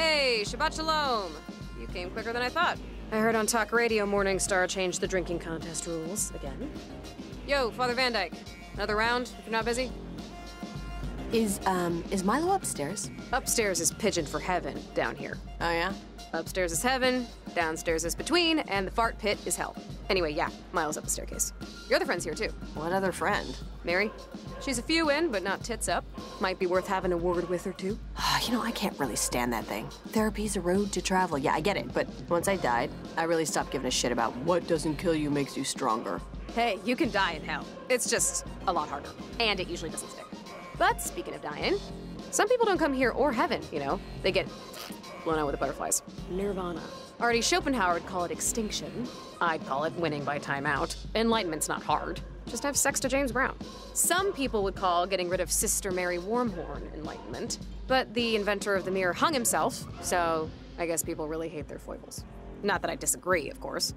Hey, Shabbat Shalom. You came quicker than I thought. I heard on talk radio Morningstar changed the drinking contest rules again. Yo, Father Van Dyke. Another round, if you're not busy? Is, um, is Milo upstairs? Upstairs is pidgin for heaven down here. Oh, yeah? Upstairs is heaven, downstairs is between, and the fart pit is hell. Anyway, yeah, Miles up the staircase. Your other friend's here too. What other friend? Mary. She's a few in, but not tits up. Might be worth having a word with her too. you know, I can't really stand that thing. Therapy's a road to travel. Yeah, I get it, but once I died, I really stopped giving a shit about what doesn't kill you makes you stronger. Hey, you can die in hell. It's just a lot harder, and it usually doesn't stick. But speaking of dying, some people don't come here or heaven, you know. They get blown out with the butterflies. Nirvana. Artie Schopenhauer would call it extinction. I'd call it winning by timeout. Enlightenment's not hard. Just have sex to James Brown. Some people would call getting rid of Sister Mary Wormhorn enlightenment, but the inventor of the mirror hung himself, so I guess people really hate their foibles. Not that I disagree, of course.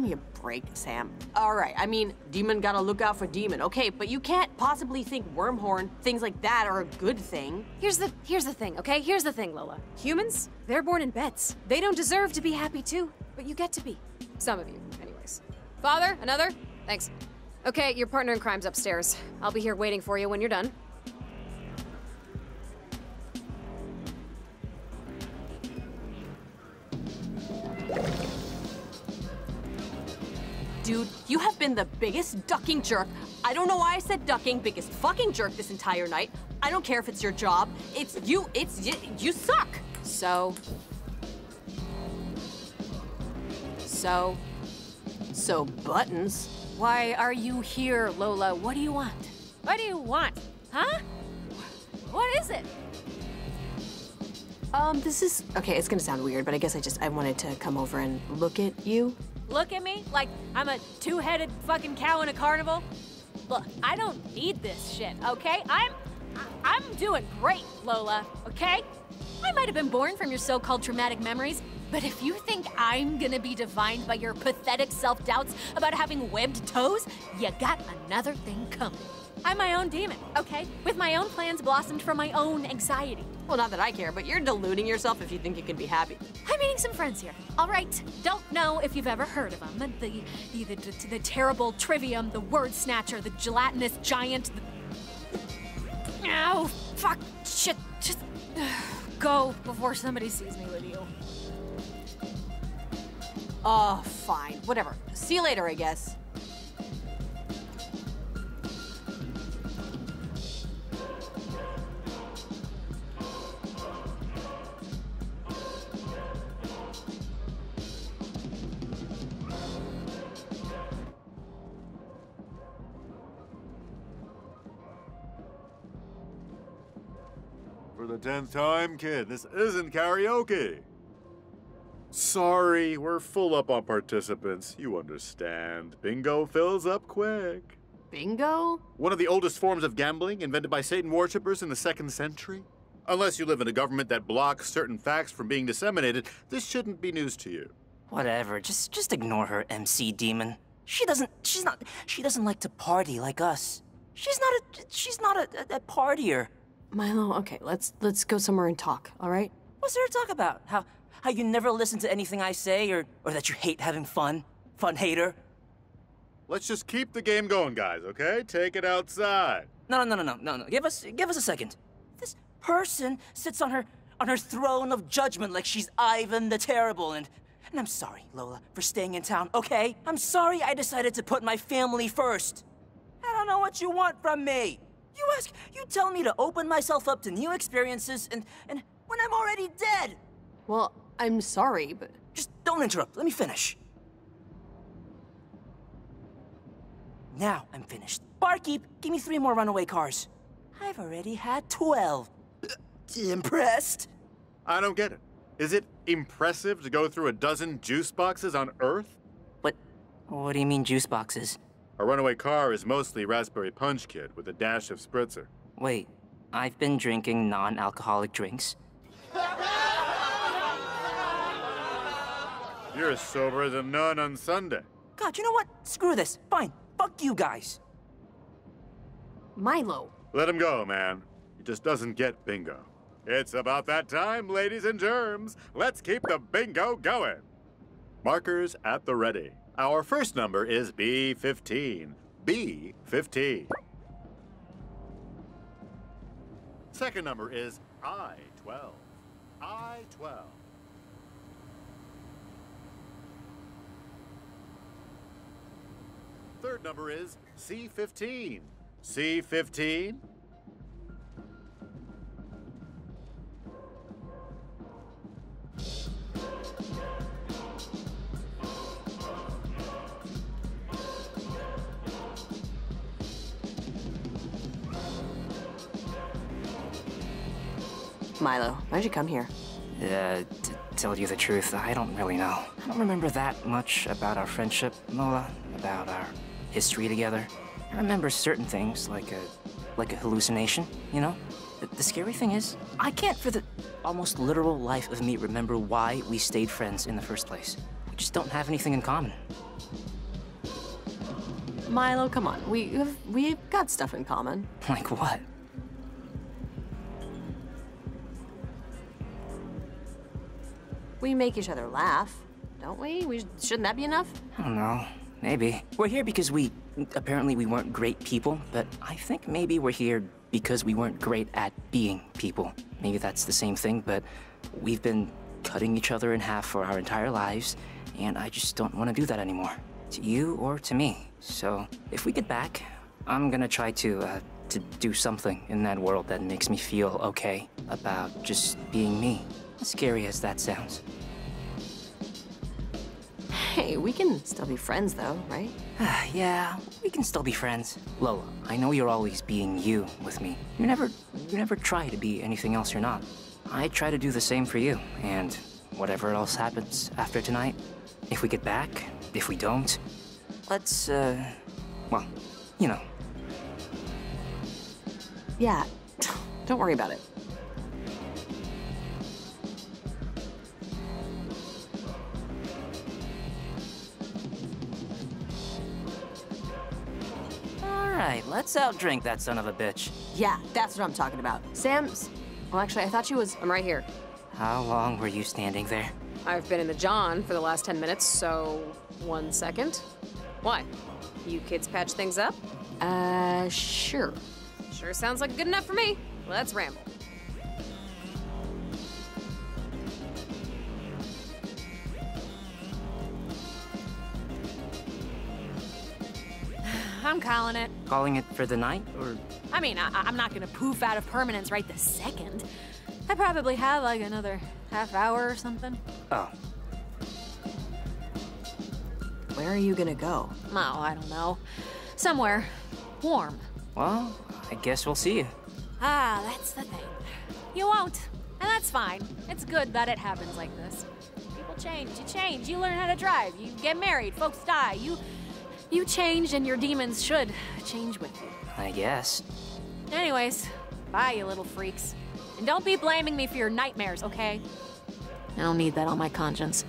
Give me a break, Sam. All right, I mean, demon gotta look out for demon, okay, but you can't possibly think wormhorn, things like that are a good thing. Here's the here's the thing, okay? Here's the thing, Lola. Humans, they're born in beds. They don't deserve to be happy too, but you get to be. Some of you, anyways. Father, another? Thanks. Okay, your partner in crime's upstairs. I'll be here waiting for you when you're done. Dude, you have been the biggest ducking jerk. I don't know why I said ducking, biggest fucking jerk this entire night. I don't care if it's your job. It's you, it's you, you suck. So. So. So, buttons. Why are you here, Lola? What do you want? What do you want? Huh? What is it? Um, this is. Okay, it's gonna sound weird, but I guess I just. I wanted to come over and look at you. Look at me like I'm a two-headed fucking cow in a carnival? Look, I don't need this shit, okay? I'm I'm doing great, Lola, okay? I might have been born from your so-called traumatic memories, but if you think I'm gonna be defined by your pathetic self-doubts about having webbed toes, you got another thing coming. I'm my own demon, okay? With my own plans blossomed from my own anxiety. Well, not that I care, but you're deluding yourself if you think you can be happy. I'm meeting some friends here. All right. Don't know if you've ever heard of them. The the the, the, the terrible trivium, the word snatcher, the gelatinous giant. The... Ow! Fuck! Shit! Just go before somebody sees me with you. Oh, fine. Whatever. See you later, I guess. For the tenth time, kid, this isn't karaoke. Sorry, we're full up on participants. You understand. Bingo fills up quick. Bingo? One of the oldest forms of gambling invented by Satan worshippers in the second century. Unless you live in a government that blocks certain facts from being disseminated, this shouldn't be news to you. Whatever, just just ignore her, MC Demon. She doesn't she's not she doesn't like to party like us. She's not a she's not a, a, a partier. Milo, okay, let's let's go somewhere and talk, all right? What's there to talk about? How how you never listen to anything I say or or that you hate having fun? Fun hater? Let's just keep the game going, guys, okay? Take it outside. No no no no no no. Give us give us a second. This person sits on her on her throne of judgment like she's Ivan the Terrible and and I'm sorry, Lola, for staying in town, okay? I'm sorry I decided to put my family first. I don't know what you want from me. You ask, you tell me to open myself up to new experiences and and when I'm already dead. Well, I'm sorry, but Just don't interrupt. Let me finish. Now I'm finished. Barkeep, give me three more runaway cars. I've already had 12. Impressed? I don't get it. Is it impressive to go through a dozen juice boxes on Earth? What? What do you mean juice boxes? A runaway car is mostly raspberry punch, kid, with a dash of spritzer. Wait, I've been drinking non-alcoholic drinks. You're as sober as a nun on Sunday. God, you know what? Screw this. Fine. Fuck you guys. Milo. Let him go, man. He just doesn't get bingo. It's about that time, ladies and germs. Let's keep the bingo going. Markers at the ready. Our first number is B15. B15. Second number is I12. I12. Third number is C15. C15. Milo, why'd you come here? Uh, to tell you the truth, I don't really know. I don't remember that much about our friendship, Mola, about our history together. I remember certain things, like a, like a hallucination, you know? The, the scary thing is, I can't for the almost literal life of me remember why we stayed friends in the first place. We just don't have anything in common. Milo, come on. We have, we've got stuff in common. Like what? We make each other laugh, don't we? we shouldn't that be enough? I don't know. Maybe. We're here because we... Apparently we weren't great people, but I think maybe we're here because we weren't great at being people. Maybe that's the same thing, but we've been cutting each other in half for our entire lives, and I just don't want to do that anymore. To you or to me. So, if we get back, I'm gonna try to, uh, to do something in that world that makes me feel okay about just being me. Scary as that sounds. Hey, we can still be friends though, right? yeah, we can still be friends. Lola, I know you're always being you with me. You never, you never try to be anything else you're not. I try to do the same for you, and whatever else happens after tonight, if we get back, if we don't, let's, uh, well, you know. Yeah, don't worry about it. Right, let's outdrink that son of a bitch. Yeah, that's what I'm talking about. Sam's. Well, actually, I thought she was. I'm right here. How long were you standing there? I've been in the John for the last 10 minutes, so one second. Why? You kids patch things up? Uh, sure. Sure sounds like good enough for me. Let's ramble. I'm calling it. Calling it for the night, or I mean, I, I'm not gonna poof out of permanence right this second. I probably have like another half hour or something. oh, Where are you gonna go? Oh, I don't know. Somewhere warm. well, I guess we'll see you. Ah, that's the thing. You won't. And that's fine. It's good that it happens like this. People change, you change, you learn how to drive, you get married, folks die, you you change and your demons should change with you. I guess. Anyways, bye you little freaks. And don't be blaming me for your nightmares, okay? I don't need that on my conscience.